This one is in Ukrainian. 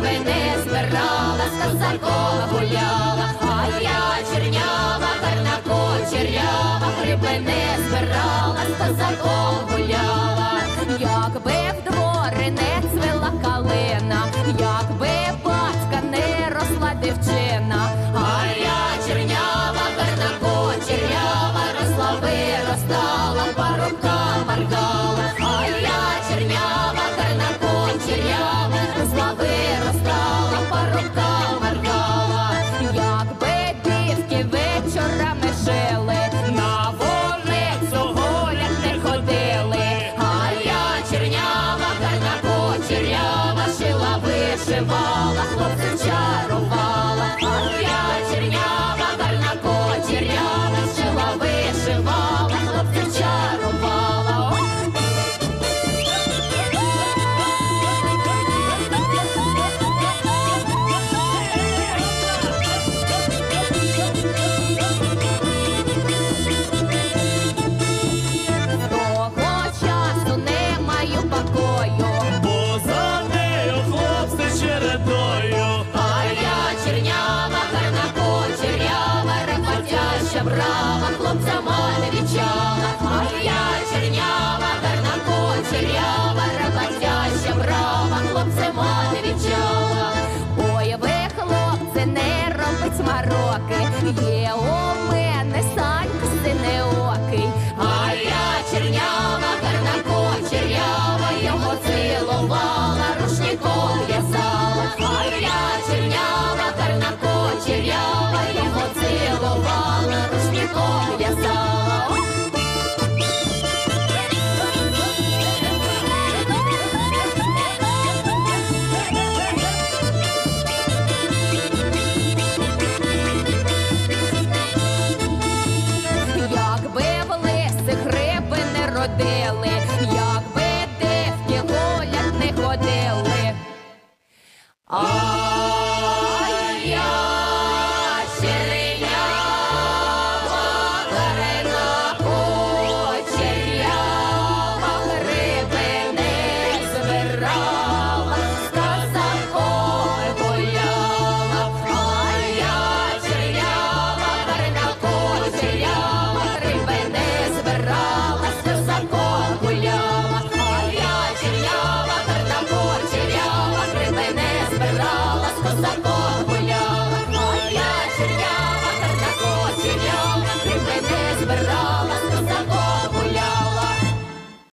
зуби не збирала, з кого гуляла, а я чернява, гарна кочерява, гриби не збирала, з кого гуляла, якби в дворі не цвела калина, якби батька не росла дівчина. вечорами жили, на вулицю гулять не ходили, а я чернява, та чернява шила вишивала. 아.